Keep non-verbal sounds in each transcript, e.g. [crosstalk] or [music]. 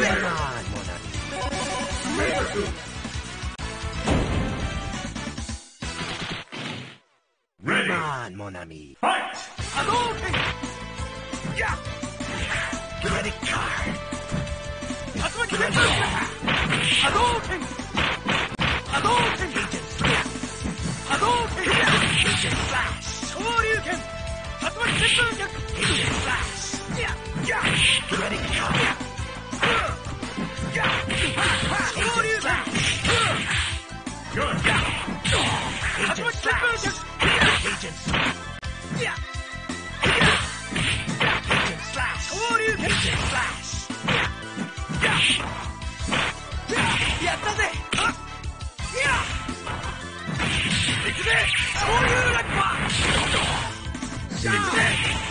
Come on, Ready. Come on, mon ami. Fight! Adulting! Yeah! Kinetic card. Kinetic card. Adulting! Adulting! Cajun Slash! Adulting! Cajun Slash! Shoryuken! Cajun Slash! Yeah! Yeah! Kinetic card. Yeah. 行くぜ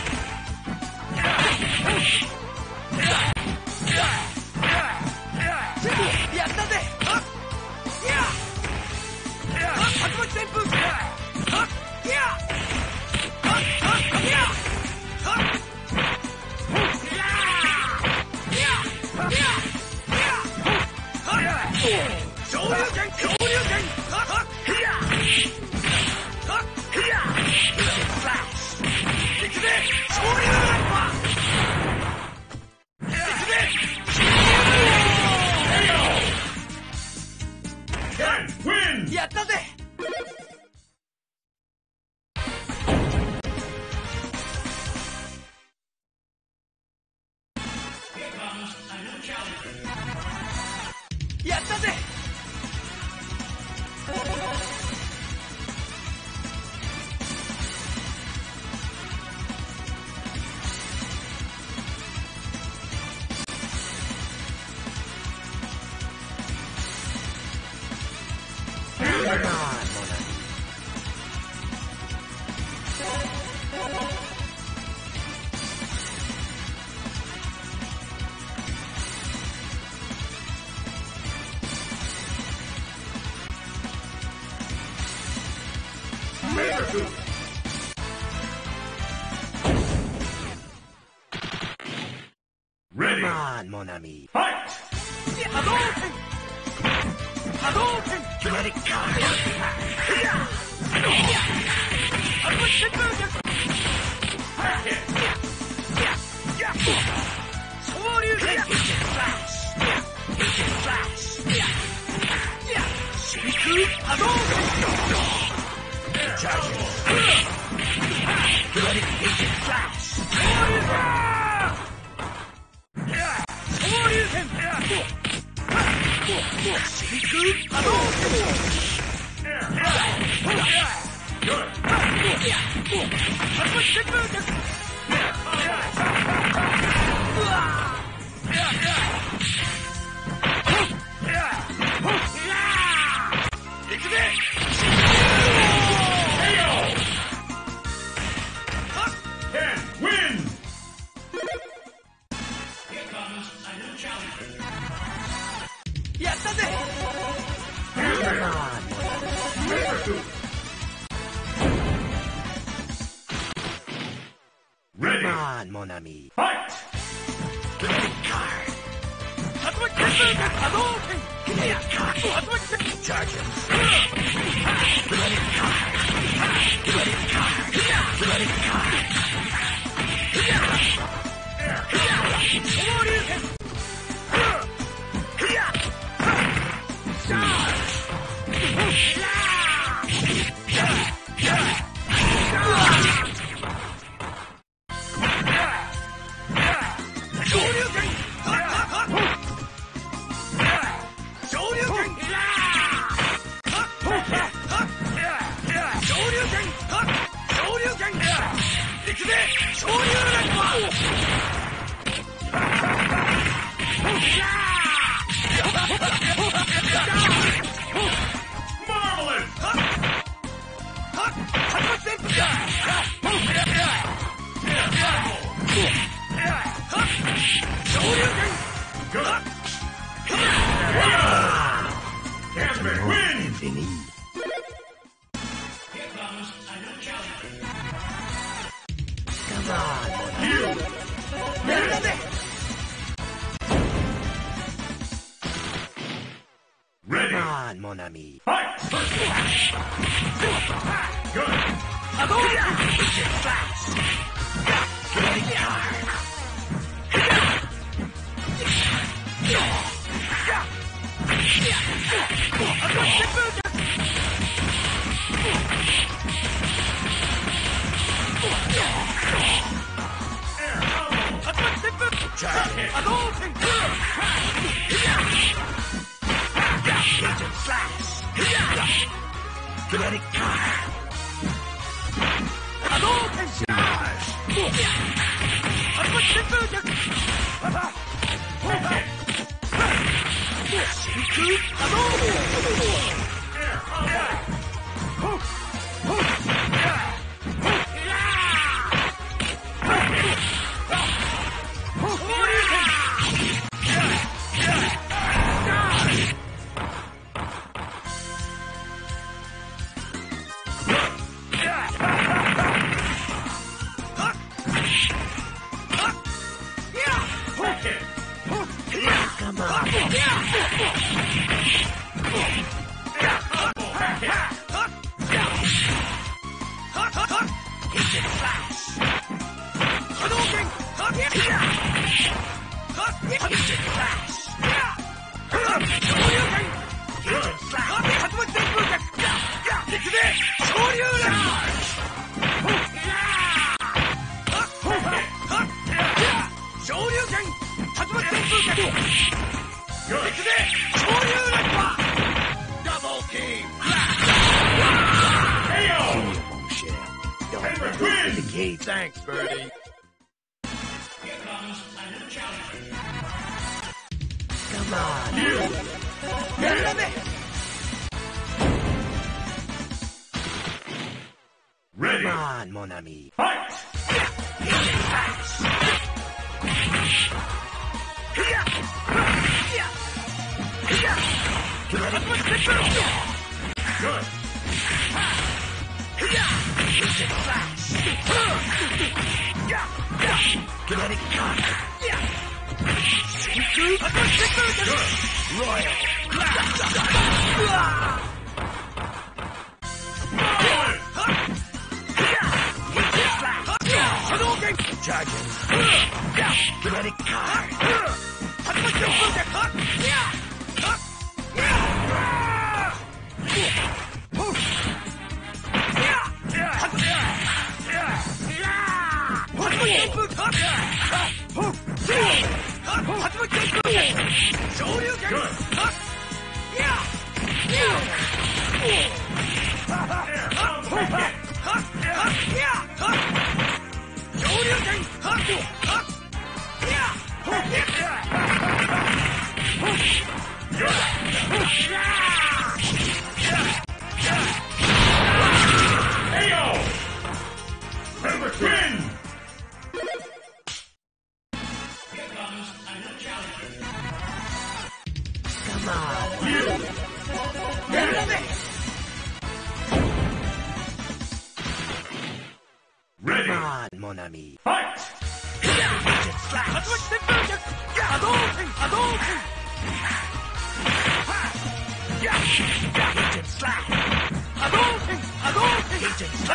Yeah!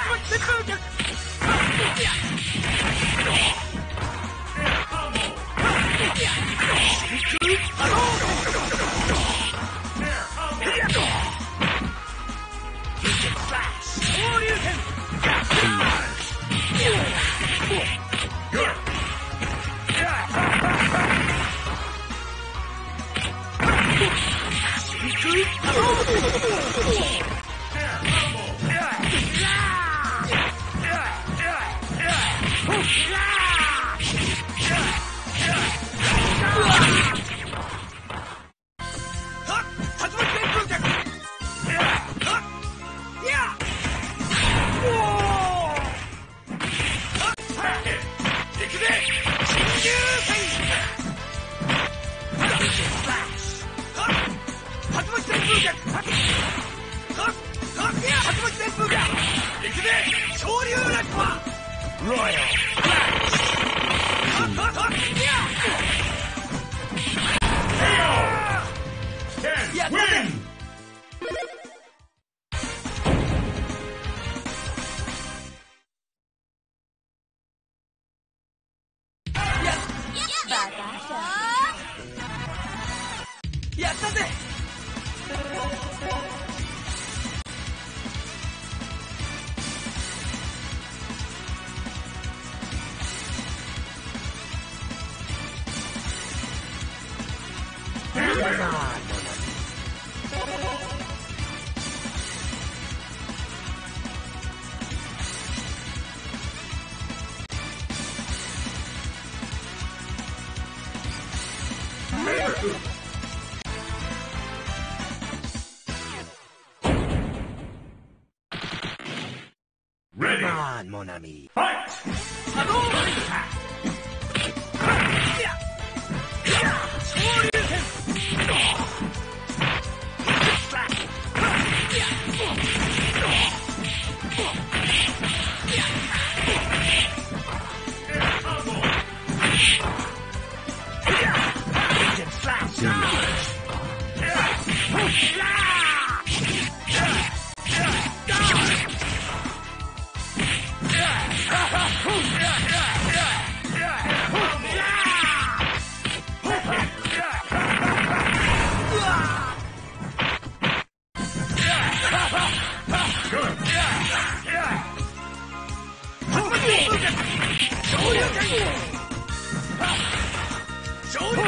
勝利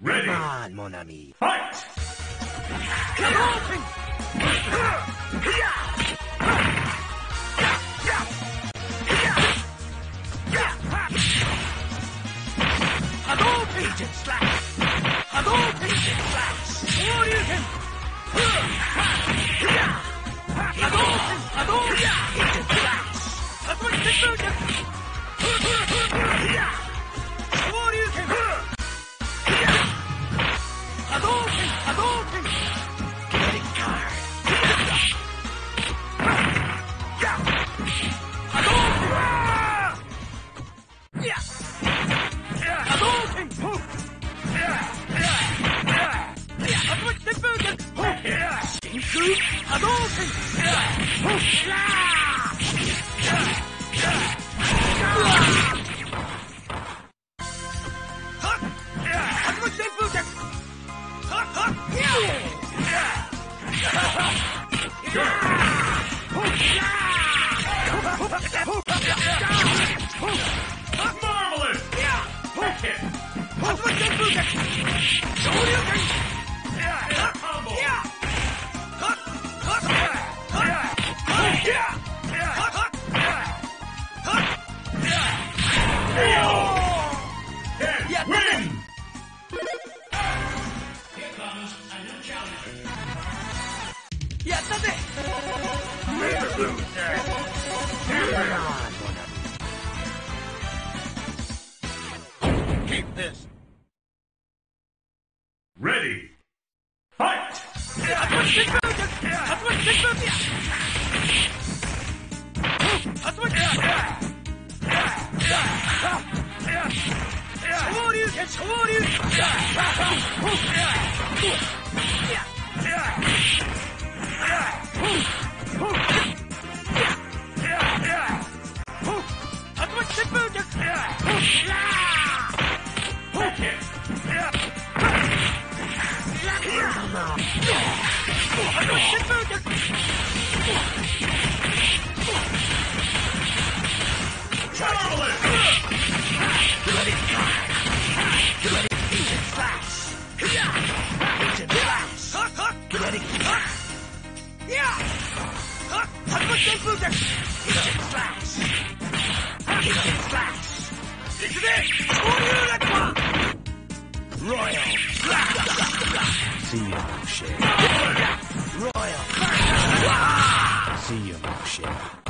Ready. Come on, mon ami. Fight! Come on! See you, Moshe. Royal. See you, Moshe.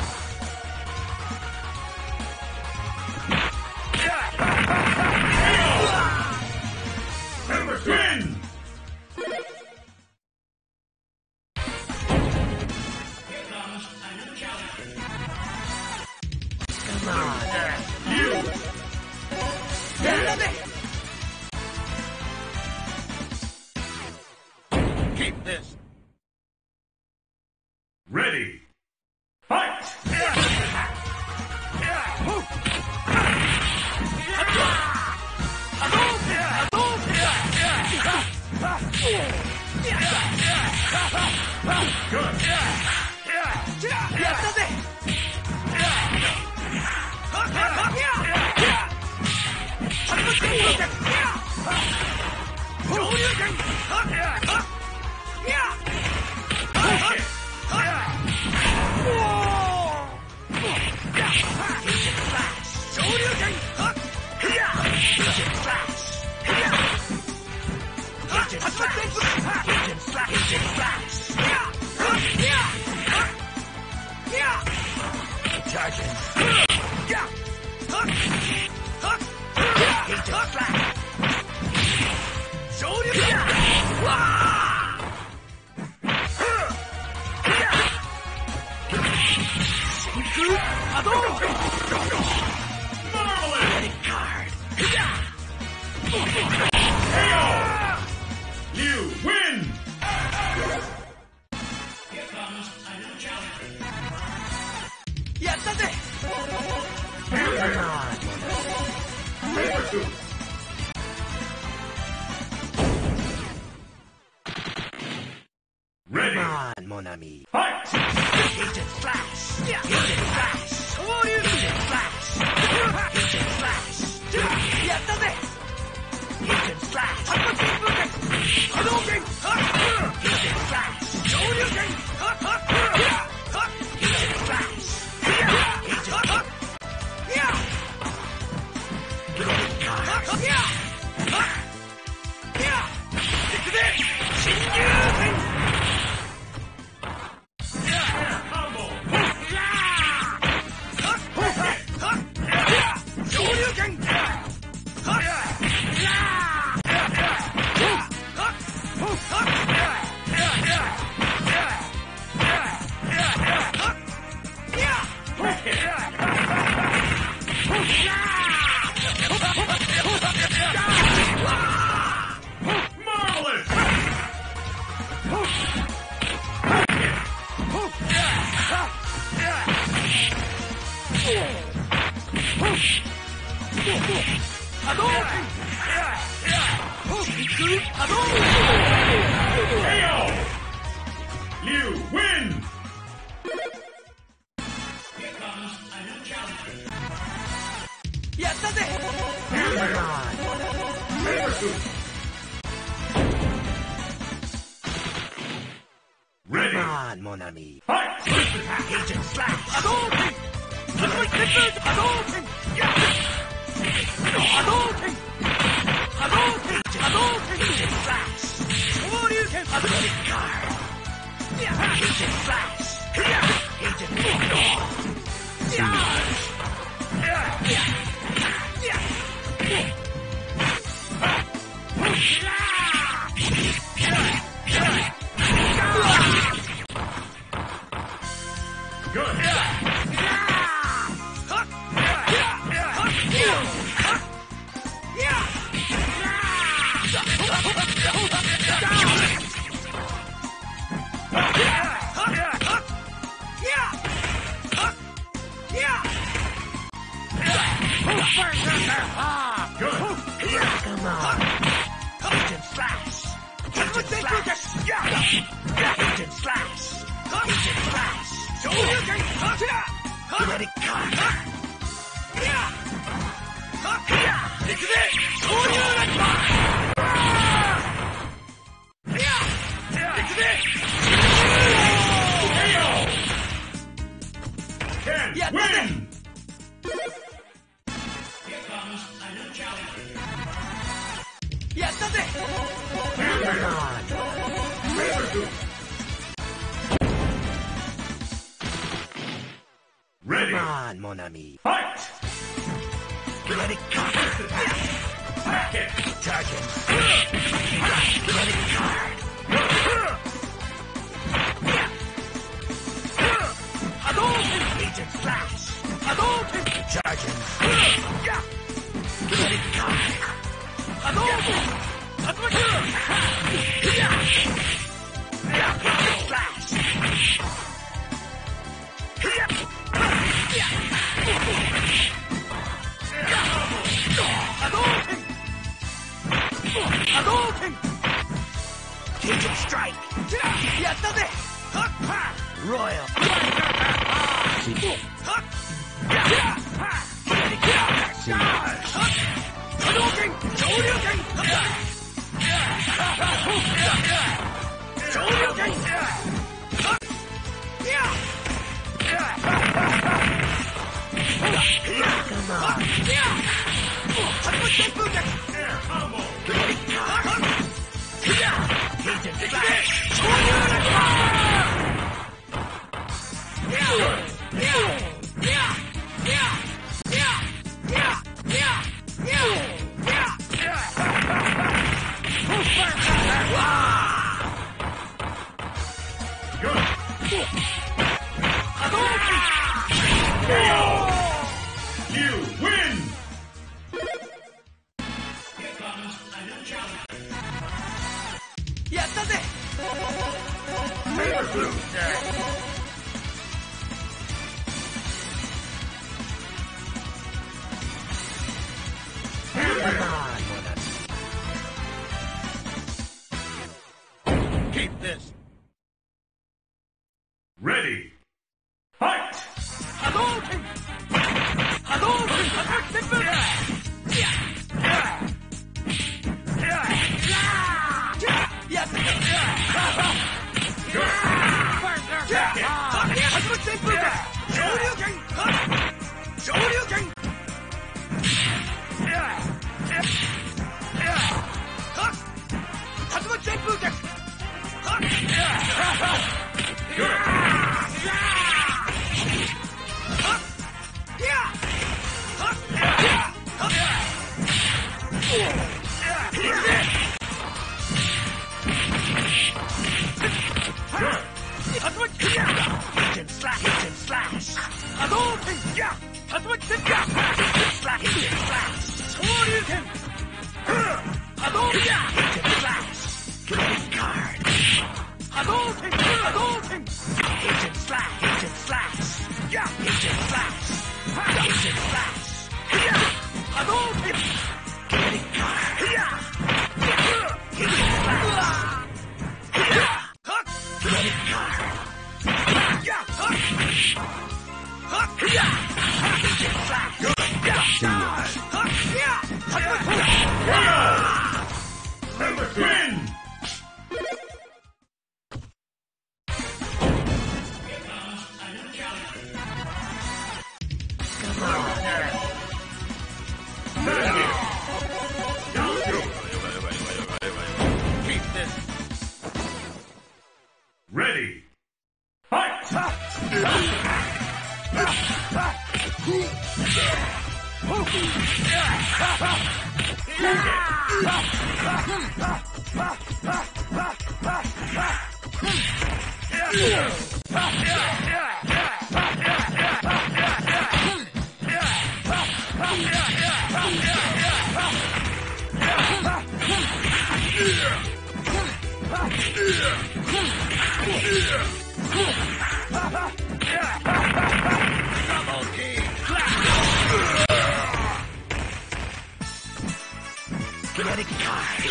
Royal. Hadouken! Yeah! Yeah! Yeah! Kinetic card.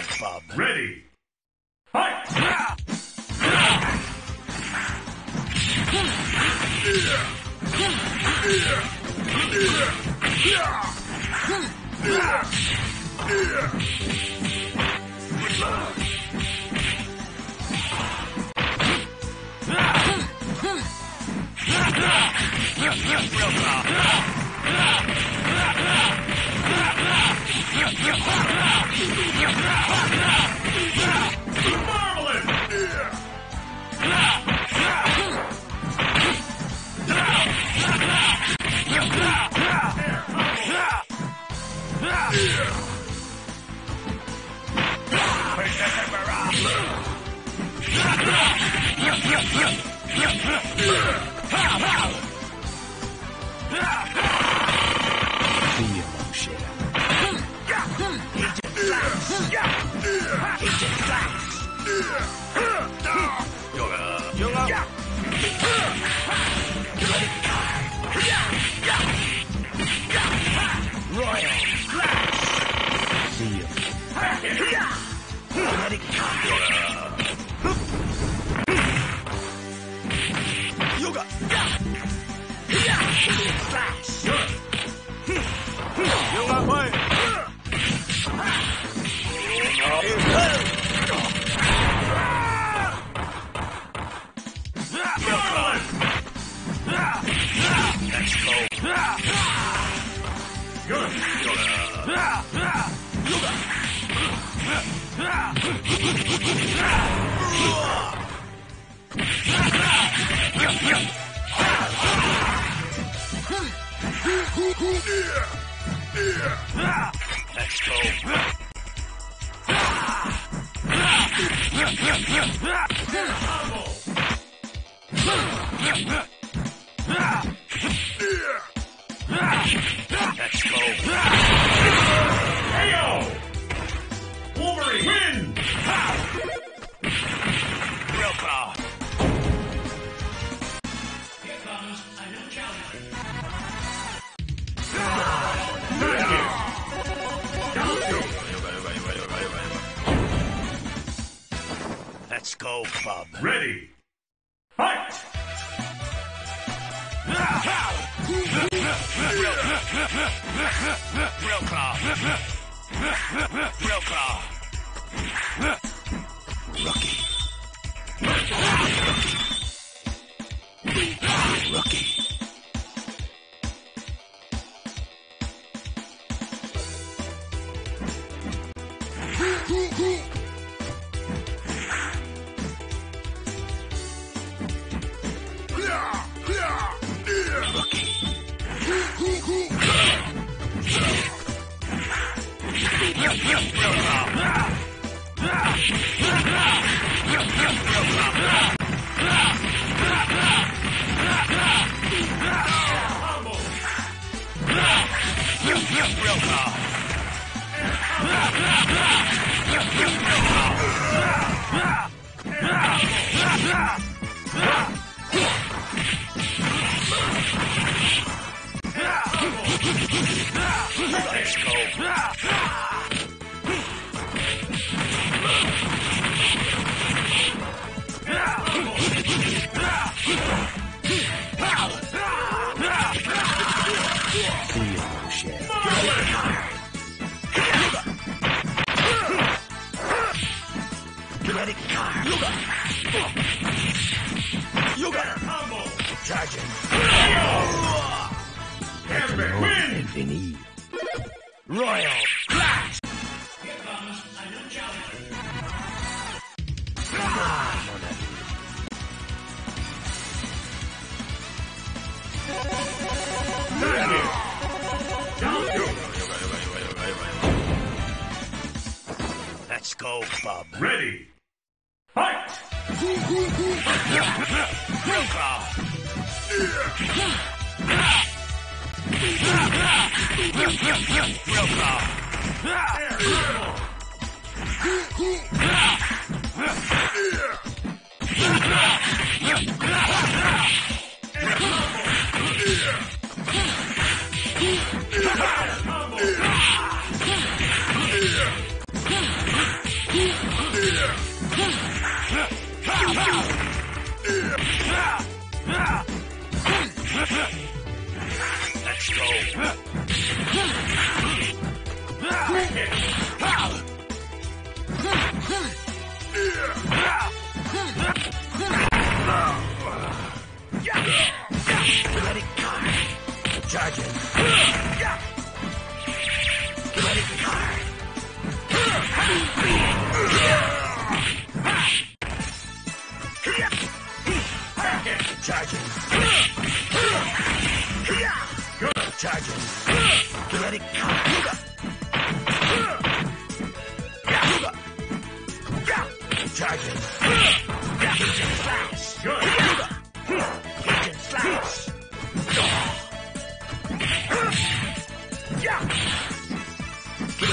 Go. Ready. Fight! see you.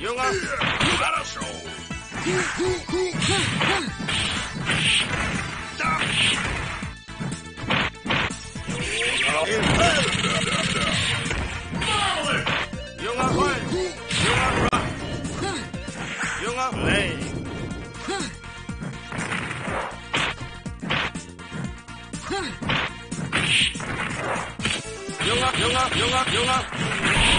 勇啊！勇啊！勇啊！勇啊！来！勇啊！勇啊！勇啊！勇啊！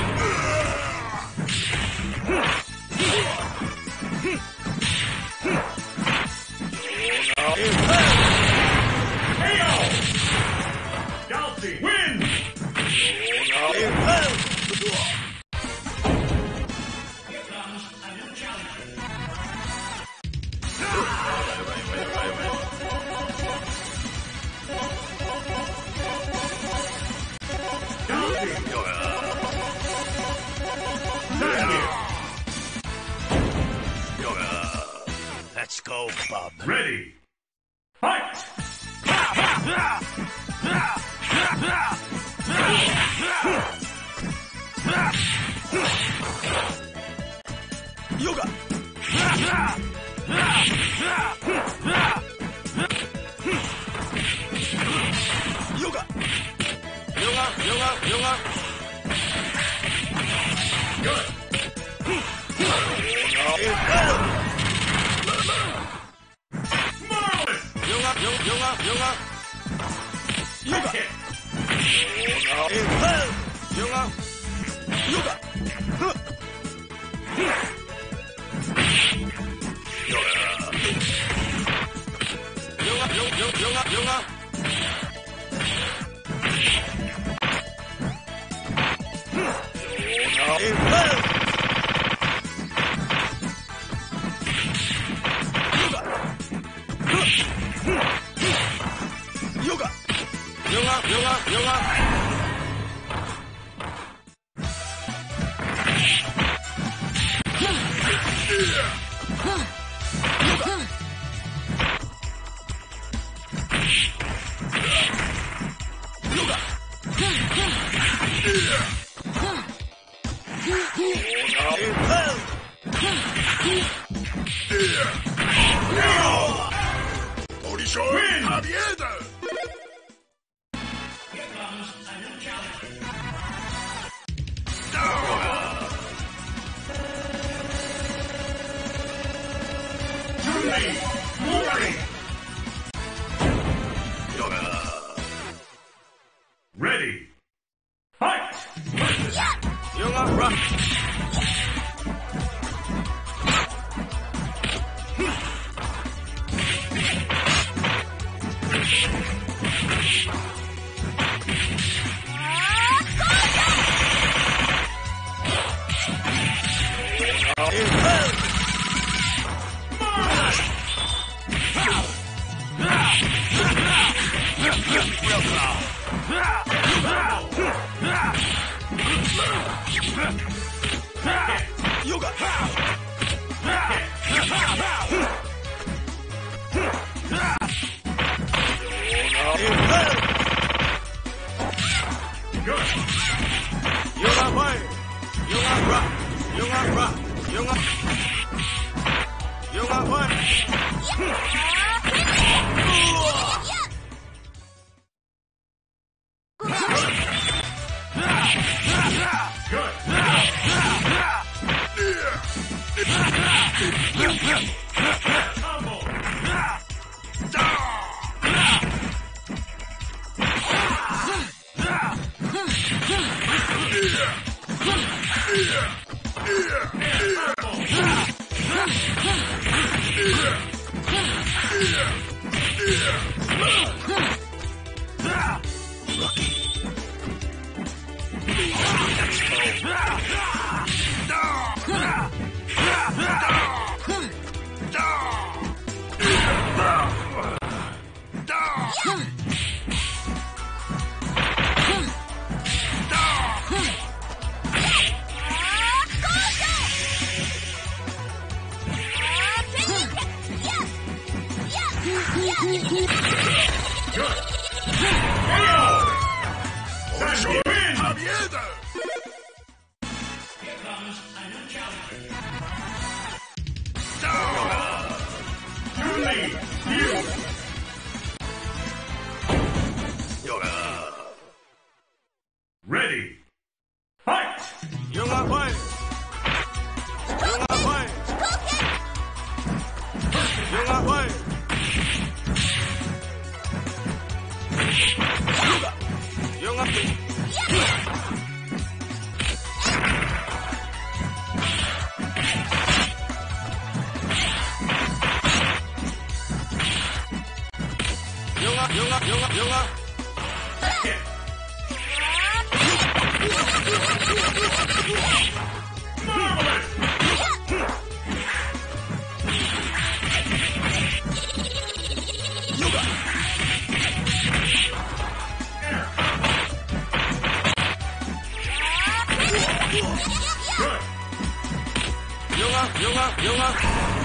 영 有吗.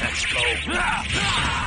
Let's go.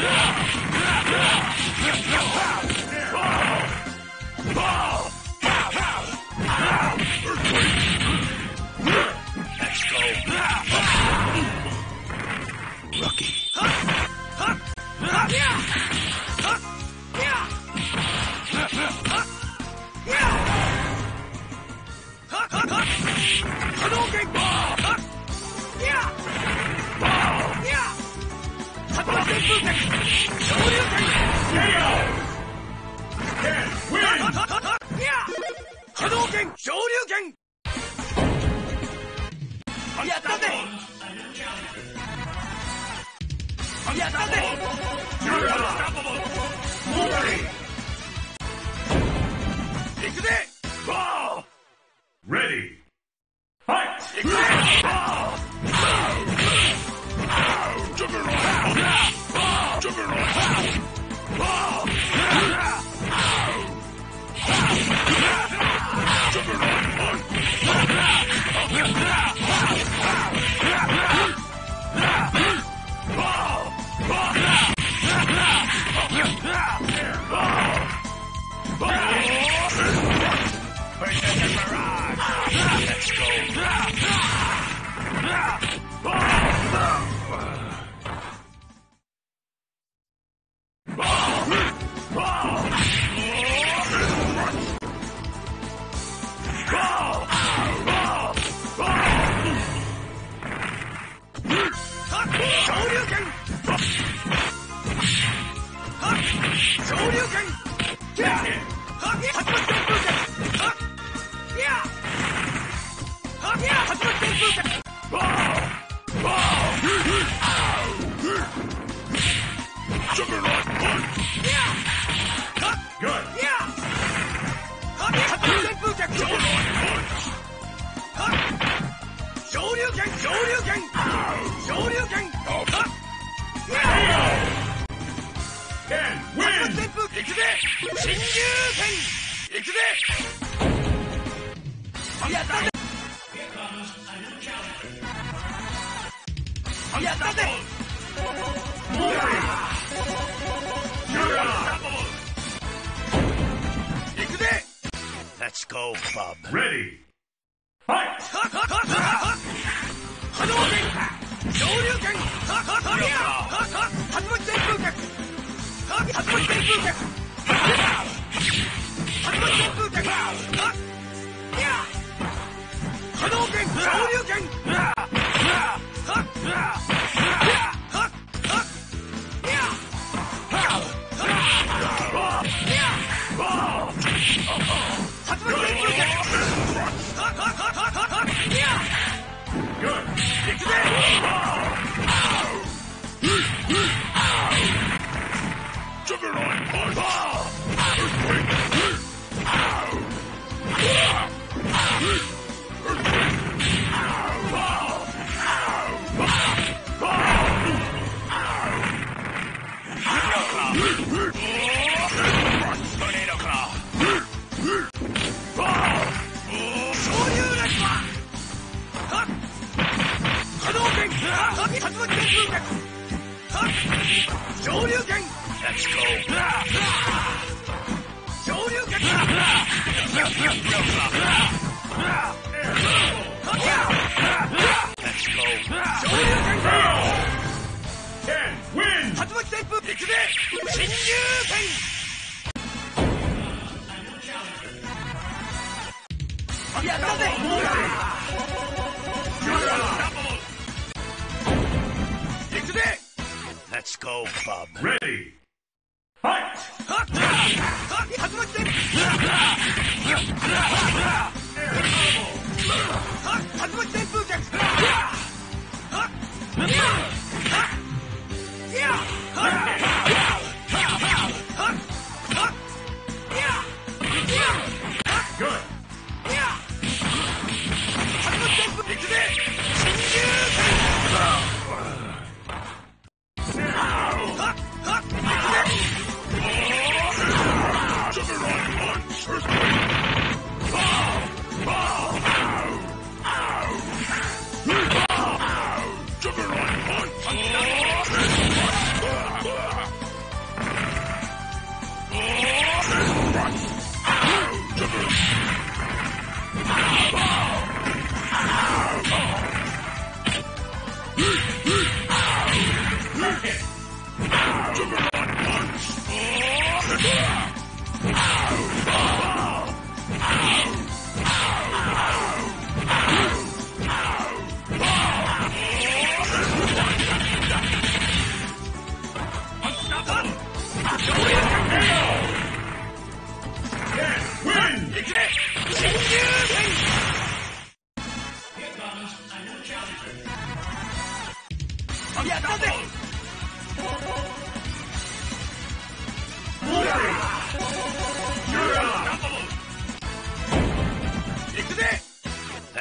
Let's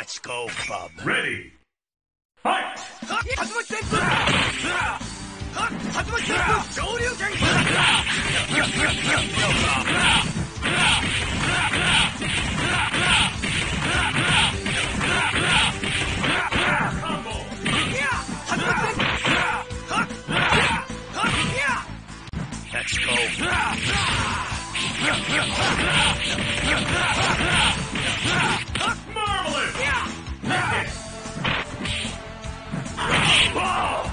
Let's go, bub. Ready. Fight! Let's go. [laughs] Oh!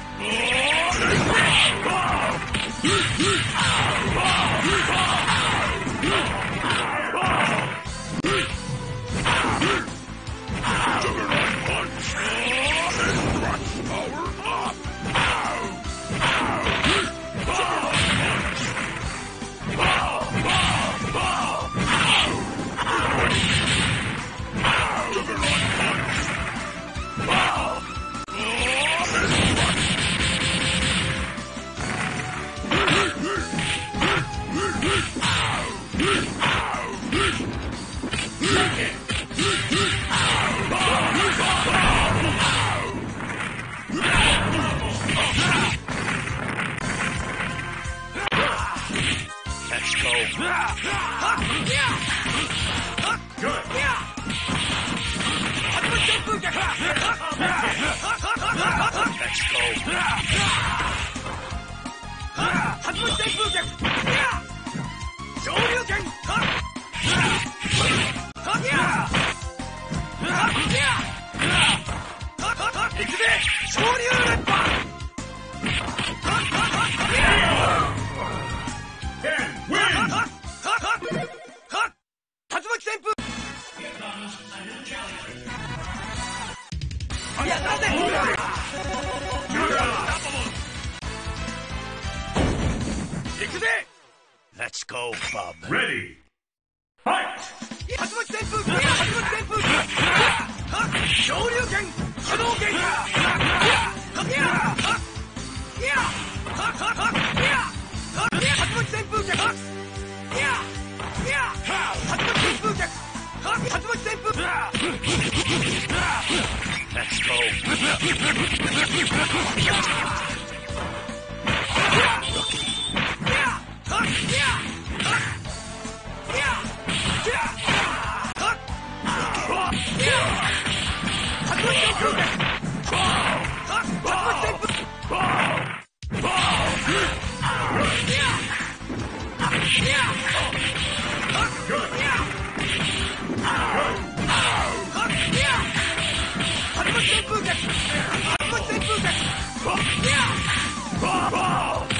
'Let's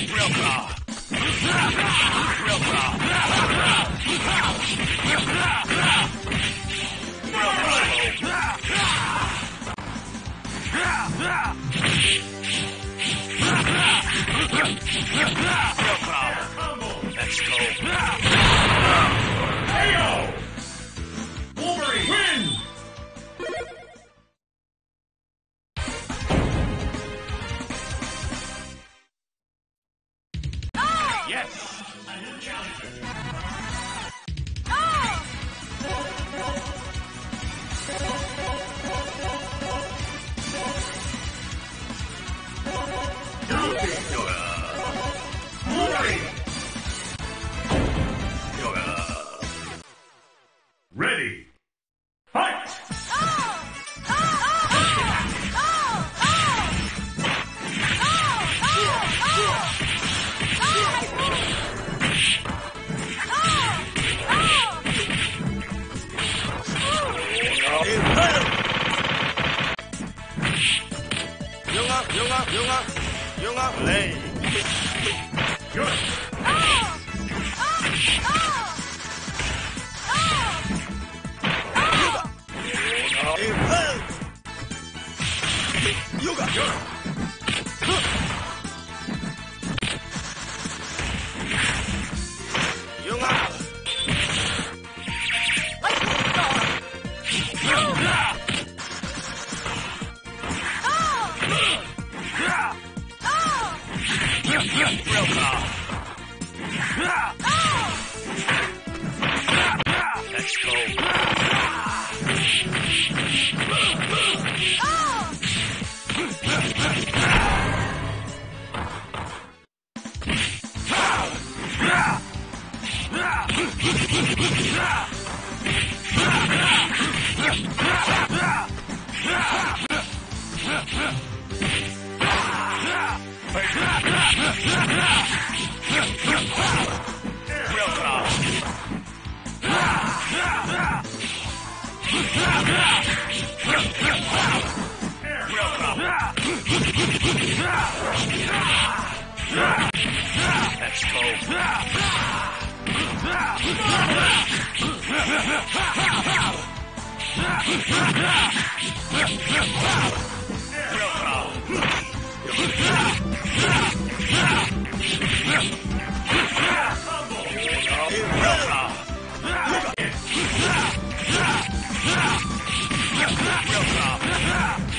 Let's go.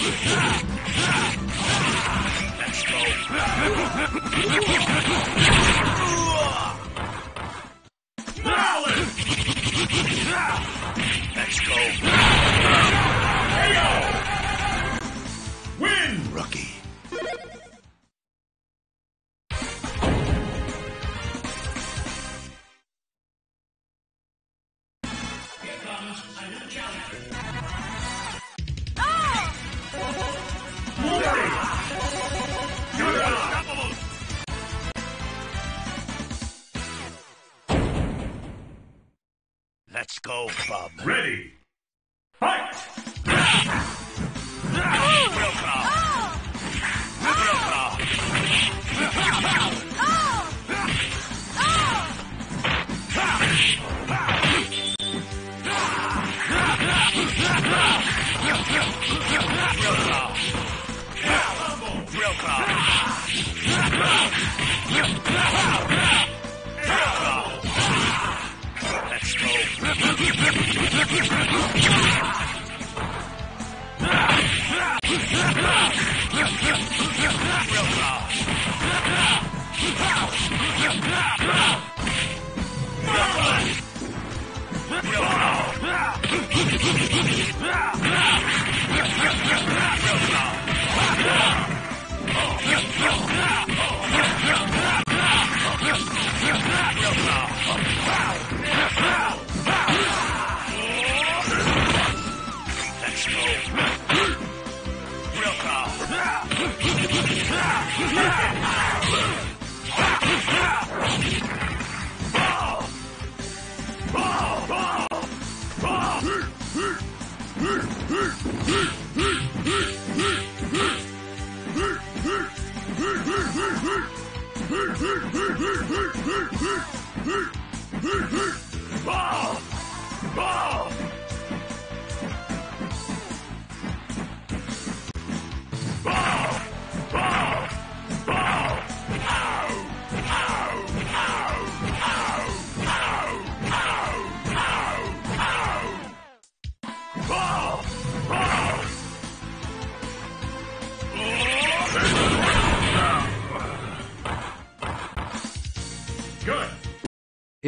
Let's go.